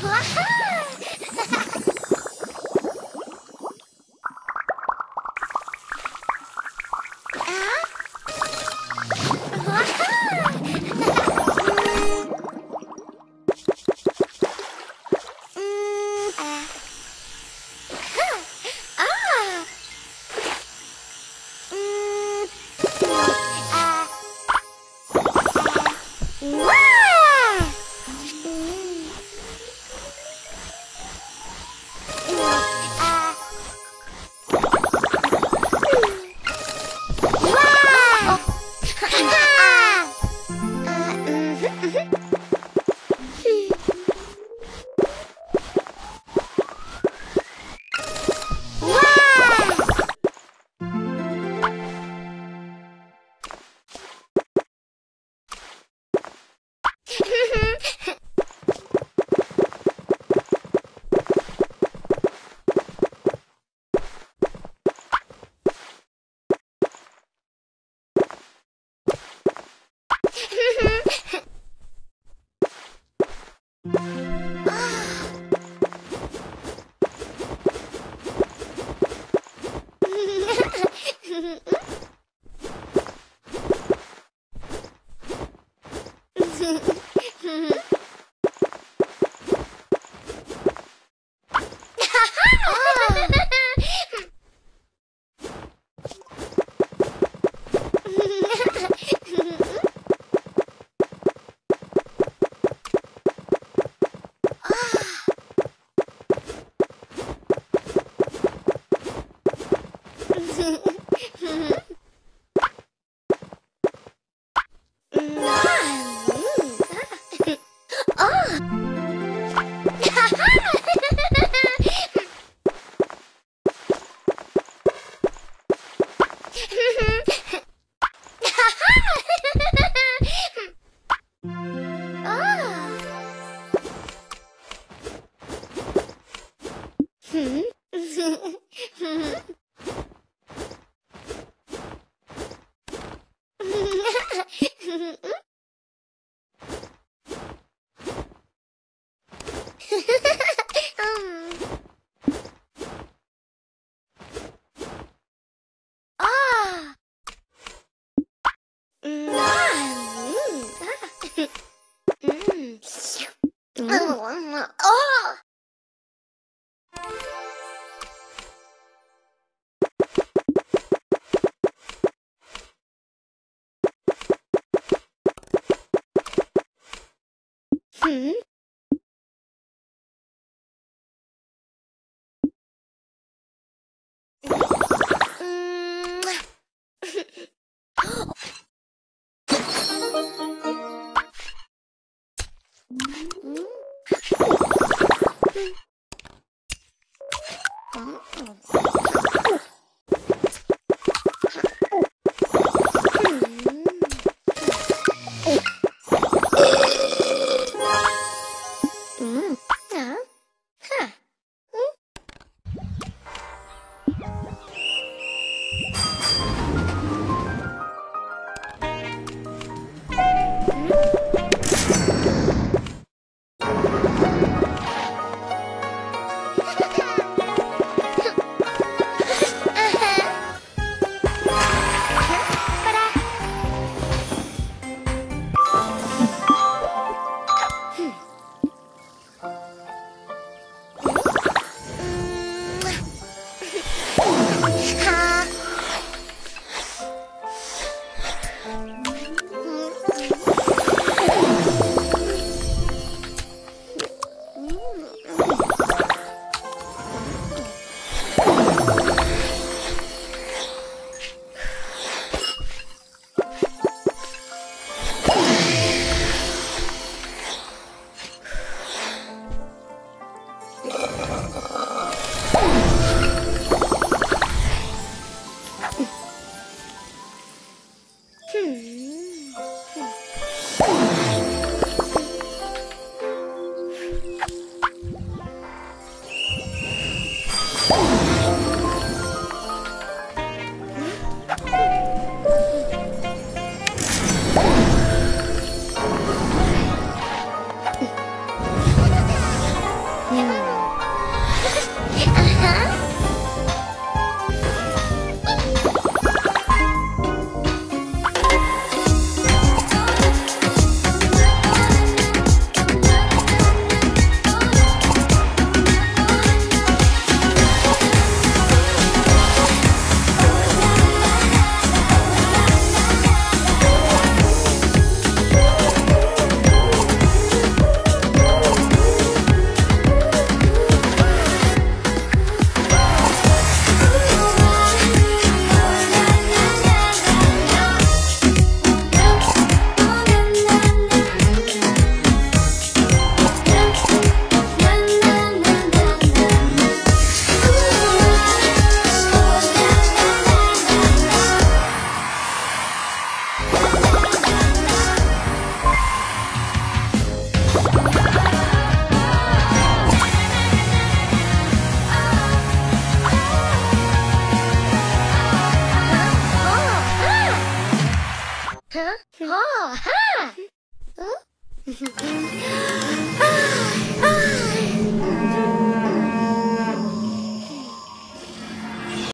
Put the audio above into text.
合。哈ああ。Hmm? Huh? Oh, ha! Huh?